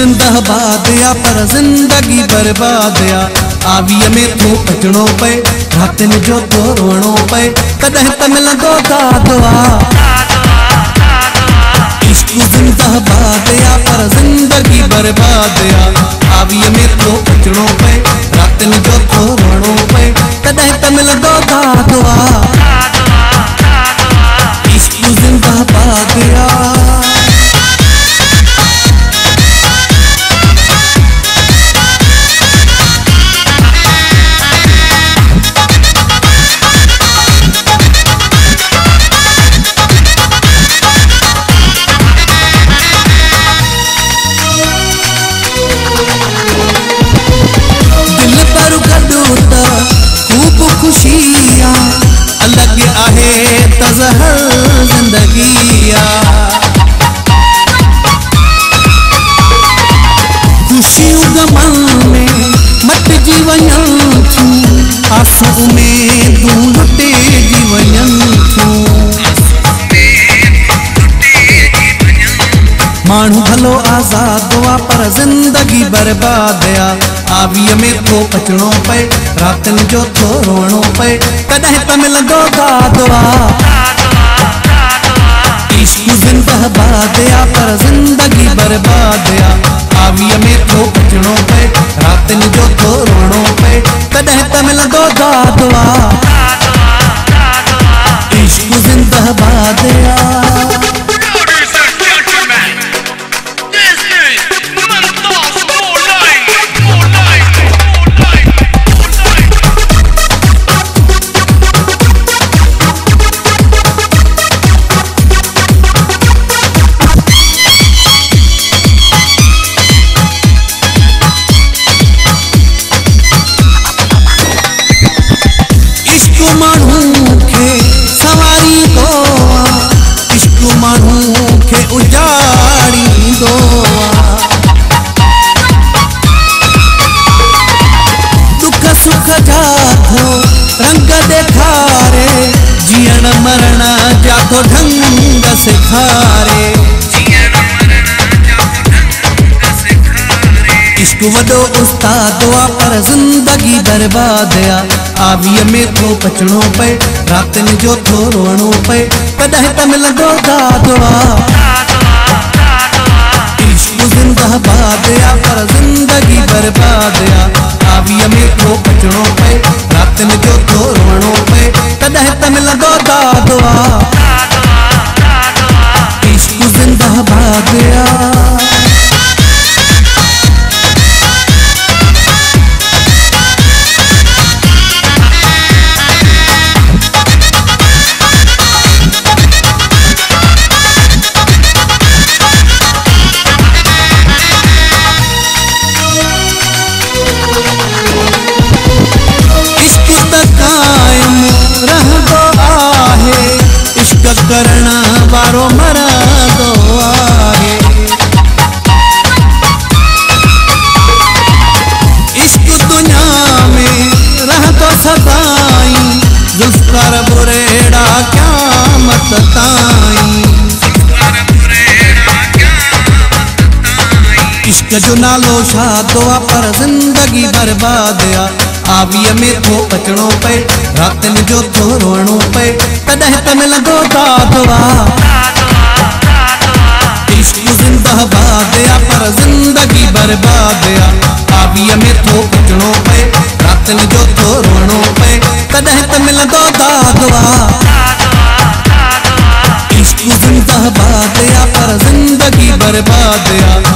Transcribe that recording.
जिंदाबाद या पर ज़िंदगी बर्बाद या। आवीअ में तो अचणो पए रातिनि जो तो रोइणो पए, तॾहिं त मिलंदो दादो इश्क जिंदाबाद या पर ज़िंदगी बर्बाद या। आवीअ में तो अचणो पए रातिनि जो तो रोइणो पए, तॾहिं त मिलंदो दादो तज़हर ज़िंदगी ख़ुशियूं गमनि में मटिजी वञनि थियूं आँसू में तूं लुटेजी वञनि माण्हू भलो आज़ाद हुआ पर ज़िंदगी बर्बाद आ आवीअ में तो अचणो पए, रातिनि जो तो रोइणो पए। तॾहिं त मिलंदो दादो बर्बाद आ रंग ॾेखारे जीअण मरण जा थो ढंग सेखारे इश्क वॾो उस्ताद पर ज़िंदगी बर्बाद आ आवीअ में थो बचणो पए रातिनि जो थो रोइणो पए तॾहिं त मिलंदो इश्क जिंदाबाद पर ज़िंदगी बर्बाद आ आवीअ में थो बचणो पए तॾहिं त दा दादो इश्क जो नालो शादो आ पर ज़िंदगी बर्बाद आ आवीअ में थो अचणो पए रातिनि जो थो रोइणो पए तॾहिं त मिलंदो दादो इश्क जिंदाबाद आ पर ज़िंदगी बर्बाद आ आवीअ में थो अचणो पए रातिनि जो थो रोइणो पए तॾहिं त मिलंदो दादो इश्क जिंदाबाद आ पर ज़िंदगी बर्बाद आ